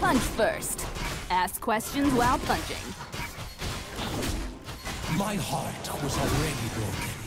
Punch first. Ask questions while punching. My heart was already broken.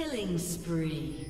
Killing spree.